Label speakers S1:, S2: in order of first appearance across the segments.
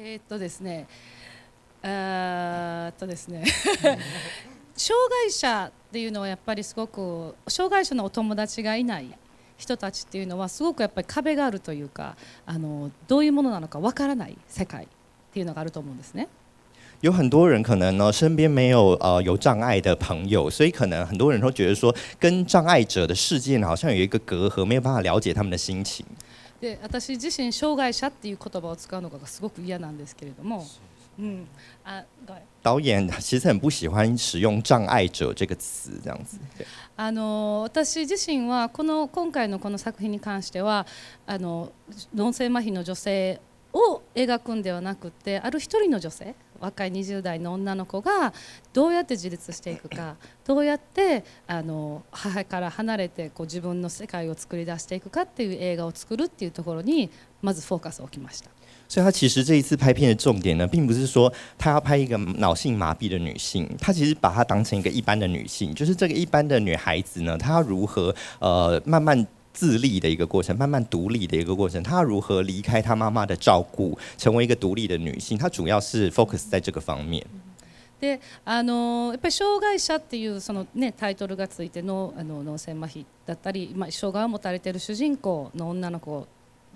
S1: えーっとですね、えーっとですね、障害者っていうのはやっぱりすごく障害者のお友達がいない人たちっていうのはすごくやっぱり壁があるというか、あのどういうものなのかわからない世界っていうのがあると思うんですね。
S2: 有很多人可能呢身边没有呃有障碍的朋友，所以可能很多人都觉得说跟障碍者的世界好像有一个隔阂，没有办法了解他们的心情。
S1: で私自身障害者っていう言葉を使うのがすごく嫌なんですけれども、うん、あごめん。
S2: 导演其实很不喜欢使用“障碍者”这个词，这样子。对
S1: あの私自身はこの今回のこの作品に関してはあの脳性麻痺の女性を描くんではなくてある一人の女性若い20代の女の子がどうやって自立していくかどうやってあの母から離れてこう自分の世界を作り出していくかっていう映画を作るっていうところにまずフォーカスを置きました。
S2: 所以他其实这一次拍片的重点呢，并不是说他要拍一个脑性麻痹的女性，他其实把她当成一个一般的女性，就是这个一般的女孩子呢，她要如何呃慢慢。自立的一个过程，慢慢独立的一个过程，她要如何离开她妈妈的照顾，成为一个独立的女性？她主要是 focus 在这个方面。
S1: であのやっぱり障害者っていうその、ね、タイトルがついてのあの脳性麻痺だったり、まあ、障害を持たれている主人公の女の子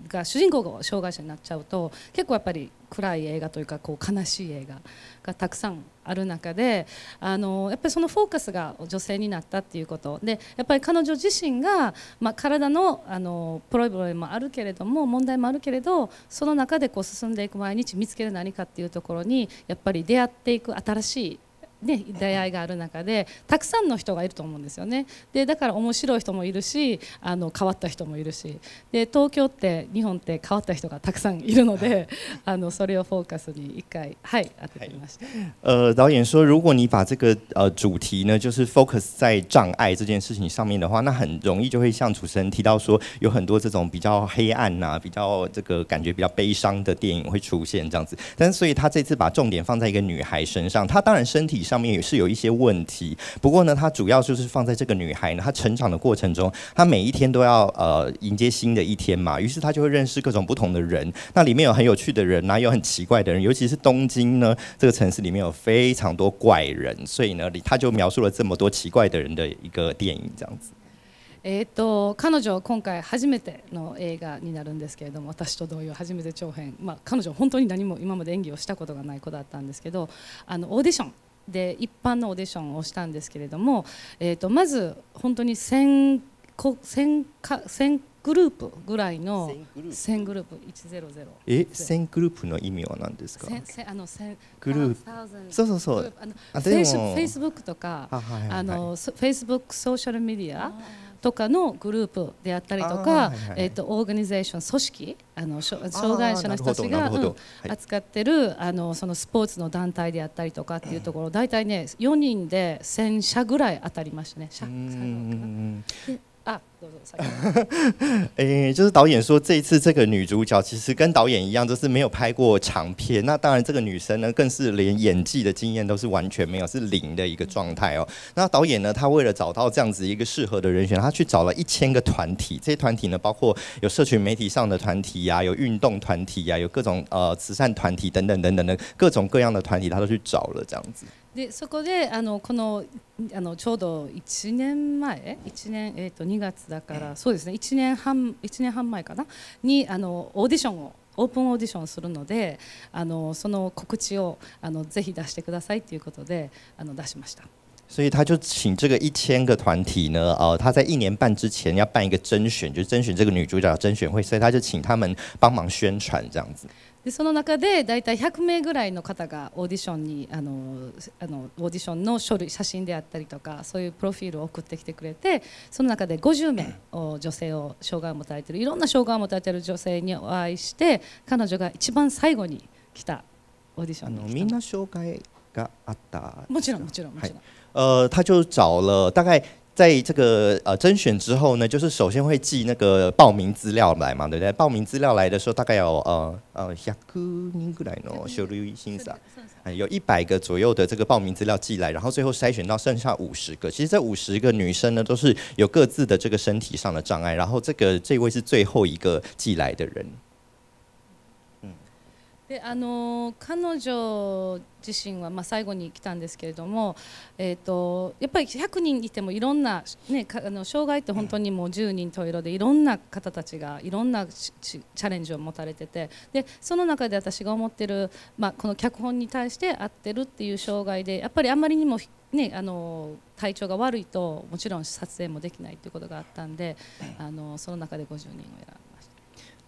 S1: が主人公が障害者になっちゃうと結構やっぱり暗い映画というかこう悲しい映画がたくさんある中であのやっぱりそのフォーカスが女性になったっていうこと。でやっぱり彼女自身が、まあ、体のあのプロブレもあるけれども問題もあるけれどその中でこう進んでいく毎日見つける何かっていうところにやっぱり出会っていく新しいね、出会いがある中でたくさんの人がいると思うんですよねでだから面白い人もいるしあの変わった人もいるしで東京って日本って変わった人がたくさんいるので あのそれをフォーカスに一回はい当ててみました。
S2: 呃，导演说，如果你把这个呃主题呢，就是 focus 在障碍这件事情上面的话，那很容易就会像主持人提到说，有很多这种比较黑暗呐、比较这个感觉比较悲伤的电影会出现这样子。但是，所以他这次把重点放在一个女孩身上，她当然身体上面也是有一些问题，不过呢，她主要就是放在这个女孩呢，她成长的过程中，她每一天都要呃迎接新的一天嘛，于是她就会认识各种不同的人。那里面有很有趣的人呐、有很奇怪的人，尤其是东京呢这个城市里面有非常多怪人，所以呢，他就描述了这么多奇怪的人的一个电影这样子。
S1: えー、と彼女今回初めての映画になるんですけれども私と同様初めて長編、まあ、彼女本当に何も今まで演技をしたことがない子だったんですけどあのオーディション で一般のオーディションをしたんですけれども、えー、とまず本当に1000こ1000か1000グループぐらいの1000グループ。100
S2: え、セングループの意味は何ですか
S1: ？1000 1000あの1000
S2: グループ。
S1: 1000
S2: そうそうそう。
S1: あの
S2: あ
S1: フェイスフェイスブックとか
S2: あはいはいはい。
S1: あのフェイスブックソーシャルメディアとかのグループであったりとか
S2: はいはいはい。
S1: えっとオーガニゼーション組織あの障害者の人たちがうん
S2: はい。
S1: 扱ってるあのそのスポーツの団体であったりとかっていうところ大体ね4人で1000社ぐらい当たりましたね。社
S2: 嗯，
S1: であどうぞ先
S2: 诶，就是导演说这一次这个女主角其实跟导演一样，就是没有拍过长片。那当然，这个女生呢，更是连演技的经验都是完全没有，是零的一个状态哦。那导演呢，他为了找到这样子一个适合的人选，他去找了一千个团体。这些团体呢，包括有社群媒体上的团体呀、有运动团体呀、有各种呃慈善团体等等等等的各种各样的团体，他都去找了这样子。
S1: でそこであのこのあのちょうど1年前1年、えー、と2月だからそうですね1年半1年半前かな？にあのオーディションをオープンオーディションをするのであのその告知をあのぜひ出してくださいということであの出しました。
S2: 所以他就请这个一千个团体呢，呃，他在一年半之前要办一个甄选，就是甄选这个女主角的甄选会，所以他就请他们帮忙宣传这样子。
S1: でその中で大体100名ぐらいの方がオーディションにあのあのオーディションの書類写真であったりとかそういうプロフィールを送ってきてくれてその中で50名を女性を障害を持たれているいろんな障害を持たれている女性にお会いして彼女が一番最後に来たオーディショ
S2: あ
S1: ンに
S2: みんな障害があった。
S1: もちろんもちろんもちろん、
S2: 呃，他就找了大概在这个呃甄選之後呢，就是首先會寄那個報名資料來嘛，對不對？報名資料來的時候，大概有呃呃100人ぐらいの書類審査。呃有一百个左右的这个报名资料寄来，然后最后筛选到剩下五十个。其实这五十个女生呢，都是有各自的这个身体上的障碍，然后这个这位是最后一个寄来的人。
S1: であの彼女自身は、まあ、最後に来たんですけれども、えーと、やっぱり100人いてもいろんな、ね、あの障害って本当にもう10人十色でいろんな方たちがいろんなチャレンジを持たれててでその中で私が思ってる、まあ、この脚本に対して合ってるっていう障害でやっぱりあまりにも、ね、あの体調が悪いともちろん撮影もできないということがあったんであのその中で50人を選んで。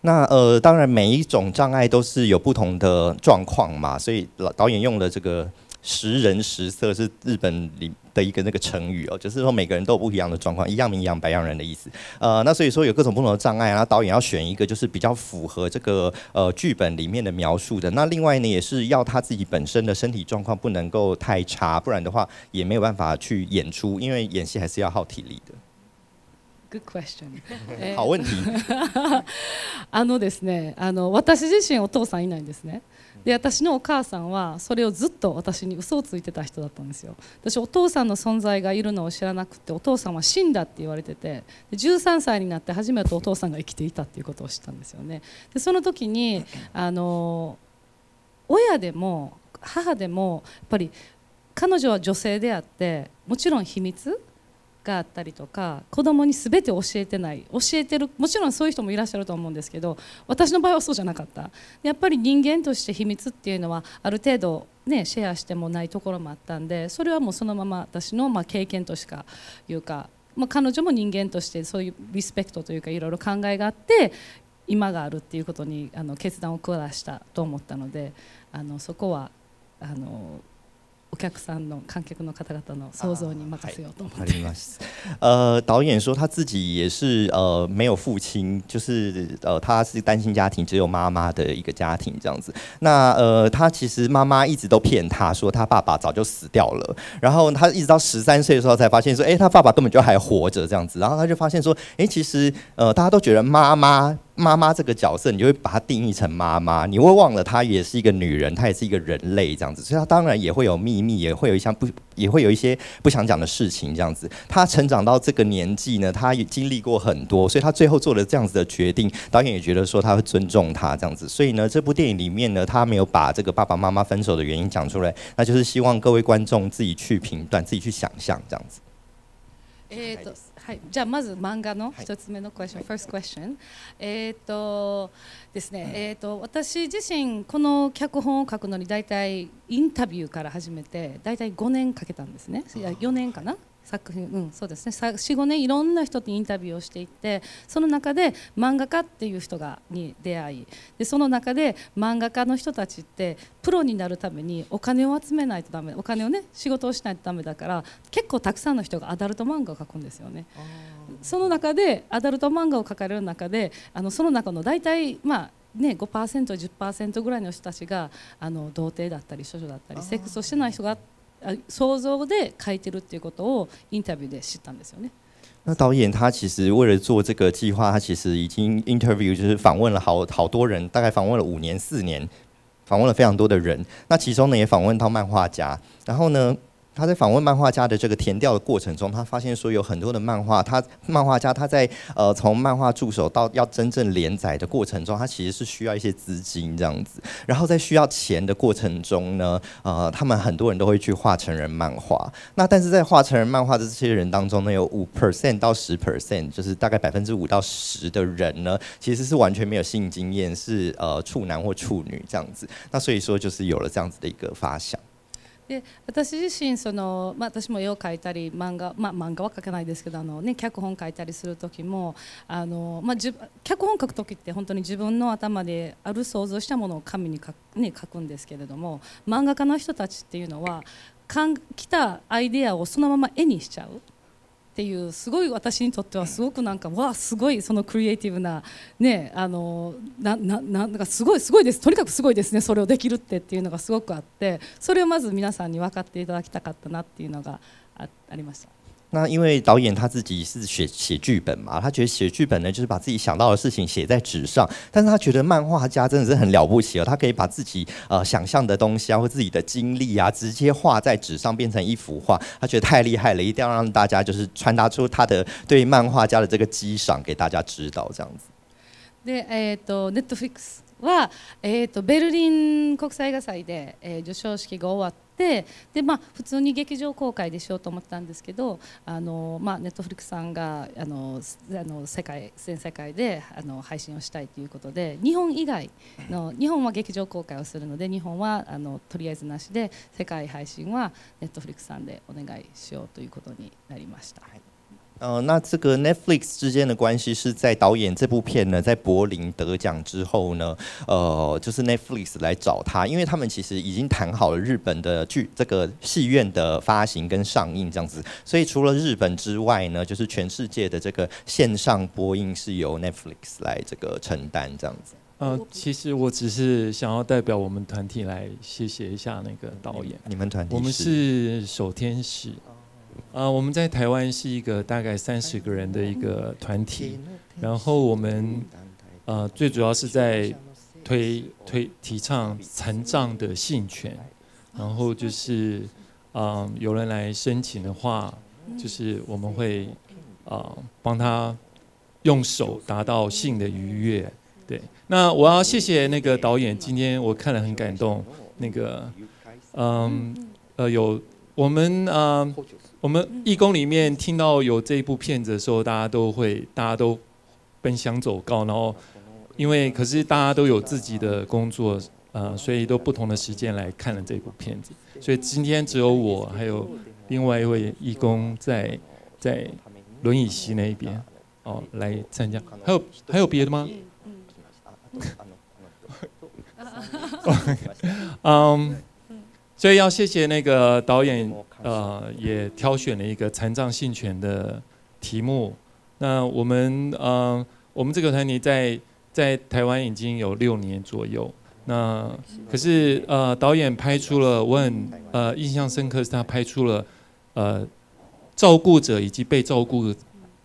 S2: 那呃，当然每一种障碍都是有不同的状况嘛，所以老导演用了这个“十人十色”是日本里的一个那个成语哦，就是说每个人都有不一样的状况，一样名一样白样人的意思。呃，那所以说有各种不同的障碍，然后导演要选一个就是比较符合这个呃剧本里面的描述的。那另外呢，也是要他自己本身的身体状况不能够太差，不然的话也没有办法去演出，因为演戏还是要耗体力的。
S1: Good question.
S2: 好問題。
S1: あのですね、あの私自身お父さんいないんですね。で私のお母さんはそれをずっと私に嘘をついてた人だったんですよ私お父さんの存在がいるのを知らなくてお父さんは死んだって言われててで13歳になって初めてお父さんが生きていたっていうことを知ったんですよねでその時にあの親でも母でもやっぱり彼女は女性であってもちろん秘密があったりとか子供に全て教えてない。教えてるもちろんそういう人もいらっしゃると思うんですけど私の場合はそうじゃなかった。やっぱり人間として秘密っていうのはある程度ねシェアしてもないところもあったんでそれはもうそのまま私のまあ経験としかいうか、まあ、彼女も人間としてそういうリスペクトというかいろいろ考えがあって今があるっていうことにあの決断を下したと思ったのであのそこはあのお客さんの観客の方々の想像に任せようと思って。
S2: 呃，导演说他自己也是呃没有父亲，就是呃他是单亲家庭，只有妈妈的一个家庭这样子。那呃他其实妈妈一直都骗他说他爸爸早就死掉了，然后他一直到十三岁的时候才发现说，哎，他爸爸根本就还活着这样子。然后他就发现说，哎，其实呃大家都觉得妈妈。 妈妈这个角色，你就会把她定义成妈妈，你会忘了她也是一个女人，她也是一个人类这样子，所以她当然也会有秘密，也会有一项不，也会有一些不想讲的事情这样子。她成长到这个年纪呢，她也经历过很多，所以她最后做了这样子的决定，导演也觉得说他会尊重她这样子。所以呢，这部电影里面呢，他没有把这个爸爸妈妈分手的原因讲出来，那就是希望各位观众自己去评断，自己去想象这样子。
S1: えっとはい、じゃあまず漫画の一つ目の question、はい、first question えっ、ー、とですね、えっ、ー、と私自身この脚本を書くのに大体インタビューから始めて大体5年かけたんですね。いや4年かな？作品、うん、そうですね。45年いろんな人にインタビューをしていってその中で漫画家っていう人がに出会いでその中で漫画家の人たちってプロになるためにお金を集めないとダメお金をね仕事をしないとダメだから結構たくさんの人がアダルト漫画を描くんですよね。その中でアダルト漫画を描かれる中であのその中の大体まあね、5%10% ぐらいの人たちがあの童貞だったり処女だったりセックスをしてない人が想像で書いてるっていうことをインタビューで知ったんですよね。
S2: 那导演他其实为了做这个计划，他其实已经 interview 就是访问了好好多人，大概访问了五年四年，访问了非常多的人。那其中呢也访问到漫画家，然后呢。他在访问漫画家的这个填调的过程中，他发现说有很多的漫画，他漫画家他在呃从漫画助手到要真正连载的过程中，他其实是需要一些资金这样子。然后在需要钱的过程中呢，呃，他们很多人都会去画成人漫画。那但是在画成人漫画的这些人当中呢，有五 percent 到十 percent，就是大概百分之五到十的人呢，其实是完全没有性经验，是呃处男或处女这样子。那所以说就是有了这样子的一个发想。
S1: で私自身その、まあ、私も絵を描いたり漫画,、まあ、漫画は描けないですけどあの、ね、脚本書いたりする時もあの、まあ、脚本書く時って本当に自分の頭である想像したものを紙に書く,、ね、書くんですけれども漫画家の人たちっていうのはかん来たアイデアをそのまま絵にしちゃう。っていうすごい私にとってはすごくなんかわあすごいそのクリエイティブなねあのなななんかすごいすごいですとにかくすごいですねそれをできるってっていうのがすごくあってそれをまず皆さんに分かっていただきたかったなっていうのがあありました。
S2: 那因为导演他自己是写写剧本嘛，他觉得写剧本呢就是把自己想到的事情写在纸上，但是他觉得漫画家真的是很了不起哦，他可以把自己呃想象的东西啊或自己的经历啊直接画在纸上变成一幅画，他觉得太厉害了，一定要让大家就是传达出他的对漫画家的这个激赏给大家知道这样子。
S1: で、えっ、ー、とネットフリックス は、えー、とベルリン国際映画祭で、えー、授賞式が終わって で、まあ、普通に劇場公開でしようと思ったんですけどあの、まあ、ネットフリックスさんがあのあの世界全世界であの配信をしたいということで日本以外の日本は劇場公開をするので日本はあのとりあえずなしで世界配信はネットフリックスさんでお願いしようということになりました。
S2: はい呃，那这个 Netflix 之间的关系是在导演这部片呢，在柏林得奖之后呢，呃，就是 Netflix 来找他，因为他们其实已经谈好了日本的剧这个戏院的发行跟上映这样子，所以除了日本之外呢，就是全世界的这个线上播映是由 Netflix 来这个承担这样子。
S3: 呃，其实我只是想要代表我们团体来谢谢一下那个导演。
S2: 你们团体
S3: 我们是守天使。啊，我们在台湾是一个大概三十个人的一个团体，然后我们呃最主要是在推推提倡残障的性权，然后就是啊有人来申请的话，就是我们会啊帮他用手达到性的愉悦。对，那我要谢谢那个导演，今天我看了很感动。那个嗯呃有我们啊。我们义工里面听到有这一部片子的时候，大家都会，大家都奔相走高，然后因为可是大家都有自己的工作，呃，所以都不同的时间来看了这部片子，所以今天只有我还有另外一位义工在在轮椅席那一边哦来参加，还有还有别的吗？嗯。所以要谢谢那个导演，呃，也挑选了一个残障性权的题目。那我们，呃，我们这个团体在在台湾已经有六年左右。那可是，呃，导演拍出了我很呃印象深刻，是他拍出了呃照顾者以及被照顾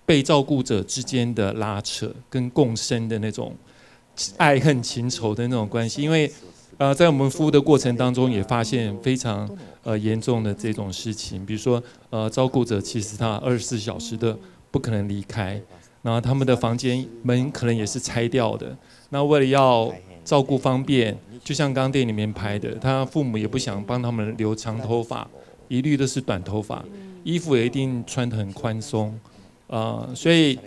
S3: 被照顾者之间的拉扯跟共生的那种爱恨情仇的那种关系，因为。呃，在我们服务的过程当中，也发现非常呃严重的这种事情，比如说呃，照顾者其实他二十四小时的不可能离开，然后他们的房间门可能也是拆掉的。那为了要照顾方便，就像刚刚电影里面拍的，他父母也不想帮他们留长头发，一律都是短头发，衣服也一定穿得很宽松，啊，所以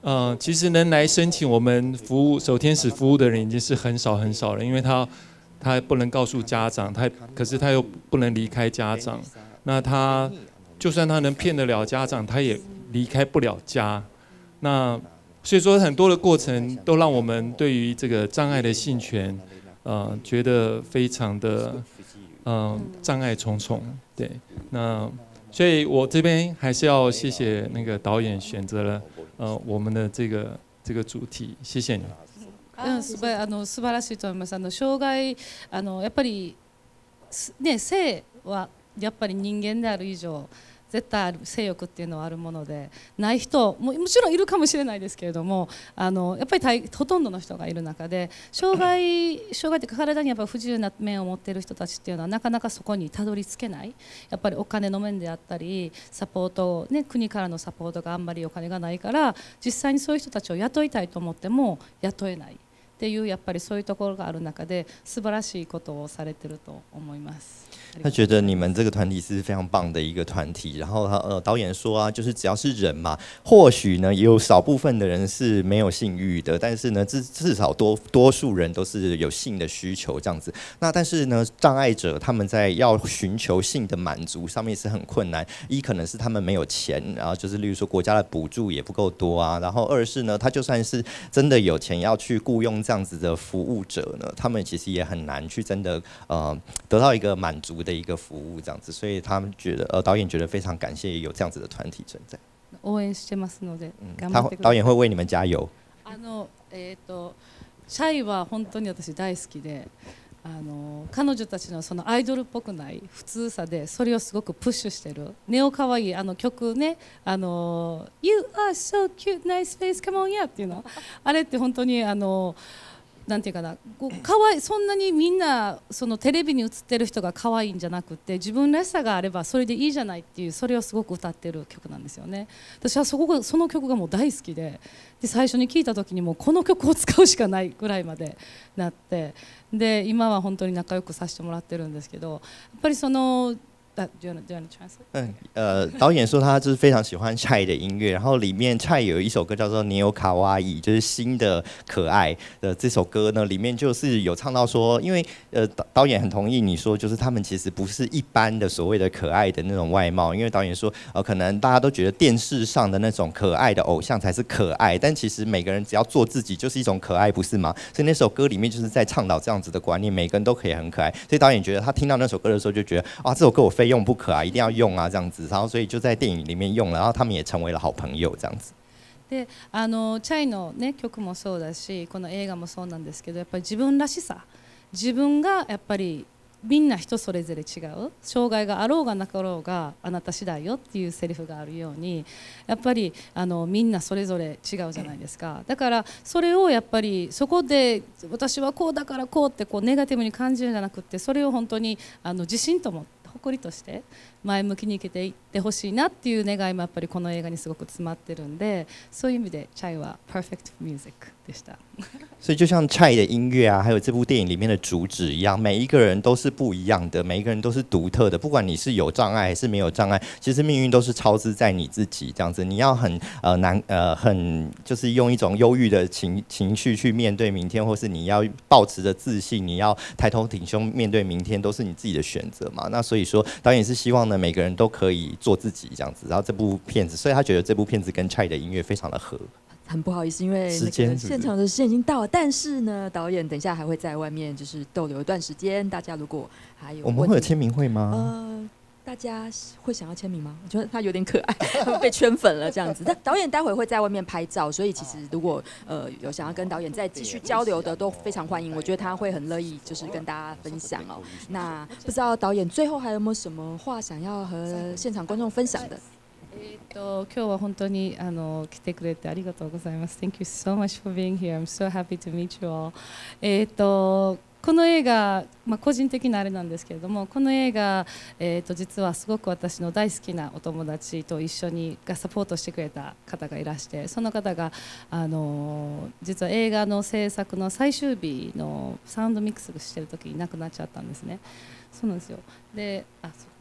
S3: 呃，其实能来申请我们服务守天使服务的人已经是很少很少了，因为他。他不能告诉家长，他可是他又不能离开家长，那他就算他能骗得了家长，他也离开不了家。那所以说很多的过程都让我们对于这个障碍的性权，呃，觉得非常的嗯障碍重重。对，那所以我这边还是要谢谢那个导演选择了呃我们的这个这个主题，谢谢你。
S1: うん、すばあの素晴らしいと思います。あの障害あのやっぱりね性はやっぱり人間である以上絶対ある性欲っていうのはあるものでない人ももちろんいるかもしれないですけれどもあのやっぱりほとんどの人がいる中で障害 障害というか体にやっぱ不自由な面を持っている人たちっていうのはなかなかそこにたどり着けないやっぱりお金の面であったりサポート、ね、国からのサポートがあんまりお金がないから実際にそういう人たちを雇いたいと思っても雇えない。っていうやっぱりそういうところがある中で素晴らしいことをされてると思います。
S2: 他觉得你们这个团体是非常棒的一个团体，然后呃导演说啊，就是只要是人嘛，或许呢也有少部分的人是没有性欲的，但是呢至至少多多数人都是有性的需求这样子。那但是呢障碍者他们在要寻求性的满足上面是很困难，一可能是他们没有钱，然后就是例如说国家的补助也不够多啊，然后二是呢他就算是真的有钱要去雇佣 这样子的服务者呢，他们其实也很难去真的呃得到一个满足。的一个服务这样子，所以他们觉得，呃，导演觉得非常感谢有这样子的团体存在。
S1: 応援してますので、
S2: 他导演会为你们加油。
S1: あのえっ、とシャイは本当に私大好きで。 あの彼女たちのそのアイドルっぽくない普通さでそれをすごくプッシュしてる。ネオかわいいあの曲ね。あの「You are so cute nice face come on yeah」っていうの。あれって本当にあのなんていうかなこう可愛いそんなにみんなそのテレビに映ってる人が可愛いんじゃなくて自分らしさがあればそれでいいじゃないっていうそれをすごく歌ってる曲なんですよね。私はそこがその曲がもう大好きでで最初に聴いた時にもうこの曲を使うしかないぐらいまで なってで今は本当に仲良くさせてもらってるんですけどやっぱりその
S2: 嗯，呃，导演说他就是非常喜欢蔡的音乐，然后里面蔡有一首歌叫做《你有卡哇伊》，就是新的可爱的这首歌呢，里面就是有唱到说，因为呃导导演很同意你说，就是他们其实不是一般的所谓的可爱的那种外貌，因为导演说，呃，可能大家都觉得电视上的那种可爱的偶像才是可爱，但其实每个人只要做自己就是一种可爱，不是吗？所以那首歌里面就是在倡导这样子的观念，每个人都可以很可爱。所以导演觉得他听到那首歌的时候就觉得，啊，这首歌我非非用不可啊，一定要用啊，这样子。然后所以就在电影里面用了，然后他们也成为了好朋友，这样子。
S1: であのチャイの、ね、曲もそうだしこの映画もそうなんですけどやっぱり自分らしさ自分がやっぱりみんな人それぞれ違う障害があろうがなかろうがあなた次第よっていうセリフがあるようにやっぱりあのみんなそれぞれ違うじゃないですかだからそれをやっぱりそこで私はこうだからこうってこうネガティブに感じるんじゃなくてそれを本当にあの自信とも誇りとして前向きに生きていってほしいなっていう願いもやっぱりこの映画にすごく詰まってるんでそういう意味でチャイは Perfect Music でした。
S2: 所以就像蔡的音乐啊，还有这部电影里面的主旨一样，每一个人都是不一样的，每一个人都是独特的。不管你是有障碍还是没有障碍，其实命运都是超支在你自己这样子。你要很呃难呃很就是用一种忧郁的情情绪去面对明天，或是你要保持着自信，你要抬头挺胸面对明天，都是你自己的选择嘛。那所以说，导演是希望呢每个人都可以做自己这样子。然后这部片子，所以他觉得这部片子跟蔡的音乐非常的合。
S4: 很不好意思，因为那
S2: 时间
S4: 现场的时间已经到了，但是呢，导演等一下还会在外面就是逗留一段时间。大家如果还有
S2: 我们会有签名会吗？
S4: 呃，大家会想要签名吗？我觉得他有点可爱，被圈粉了这样子。但导演待会会在外面拍照，所以其实如果呃有想要跟导演再继续交流的，都非常欢迎。我觉得他会很乐意，就是跟大家分享哦。那不知道导演最后还有没有什么话想要和现场观众分享的？
S1: えー、と今日は本当にあの来てくれてありがとうございます。Thank you so much for being here. I'm so happy to meet you all. えー、とこの映画、まあ、個人的なあれなんですけれどもこの映画、えー、と実はすごく私の大好きなお友達と一緒にがサポートしてくれた方がいらしてその方があの実は映画の制作の最終日のサウンドミックスしてる時に亡くなっちゃったんですね。そうなんですよであそう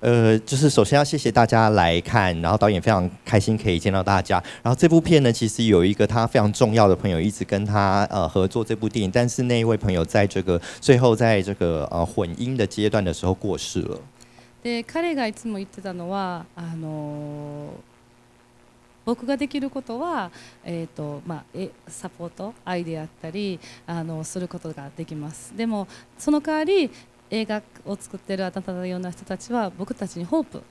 S2: 呃，就是首先要谢谢大家来看，然后导演非常开心可以见到大家。然后这部片呢，其实有一个他非常重要的朋友一直跟他呃合作这部电影，但是那一位朋友在这个最后在这个呃混音的阶段的时候过世了。
S1: で彼がいつも言ってたのはあの僕ができることは、えーとまあ、えサポートアイデアあったりあのすることができますでもその代わり映画を作ってるあなたのような人たちは僕たちにホープ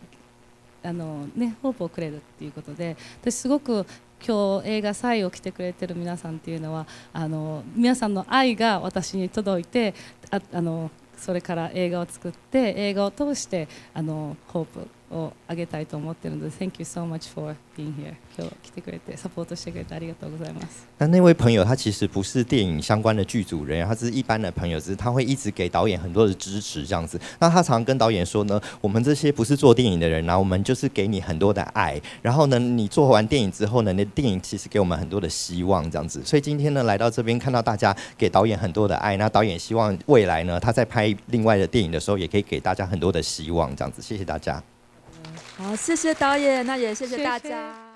S1: あの、ね、ホープをくれるっていうことで私すごく今日映画「サイ」を来てくれてる皆さんっていうのはあの皆さんの愛が私に届いてああのそれから映画を作って映画を通してあのホープをあげたいと思ってるので Thank you so much for being here 今日来てくれてサポートしてくれてありがとうございます。
S2: 那那位朋友他其实不是电影相关的剧组人员，他只是一般的朋友，只是他会一直给导演很多的支持这样子。那他常跟导演说呢，我们这些不是做电影的人啊，我们就是给你很多的爱。然后呢，你做完电影之后呢，你的电影其实给我们很多的希望这样子。所以今天呢，来到这边看到大家给导演很多的爱，那导演希望未来呢，他在拍另外的电影的时候，也可以给大家很多的希望这样子。谢谢大家。
S4: 好，谢谢导演，那也谢谢大
S1: 谢谢
S4: 家。